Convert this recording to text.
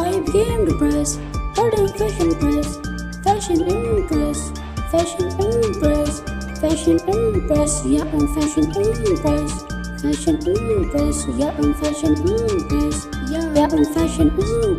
I became depressed. Holding fashion press, fashion empress, fashion empress, fashion empress. Yeah, I'm fashion empress, fashion empress. Yeah, I'm fashion empress. Yeah, I'm fashion empress.